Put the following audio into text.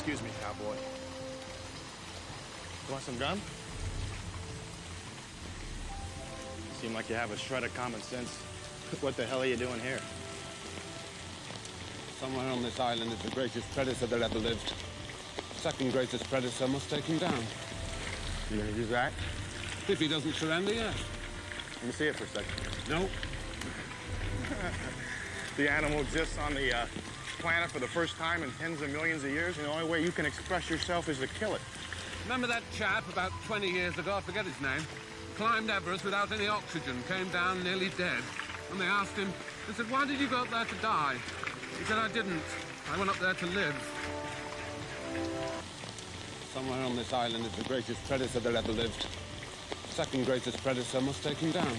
Excuse me, cowboy. You want some gum? Seem like you have a shred of common sense. What the hell are you doing here? Somewhere on this island is the greatest predator that ever lived. Second greatest predator must take him down. You gonna do that? If he doesn't surrender, yes. Let me see it for a second. No. The animal exists on the uh, planet for the first time in tens of millions of years, and the only way you can express yourself is to kill it. Remember that chap about 20 years ago, I forget his name, climbed Everest without any oxygen, came down nearly dead. And they asked him, they said, why did you go up there to die? He said, I didn't. I went up there to live. Somewhere on this island is the greatest predator that ever lived. Second greatest predator must take him down.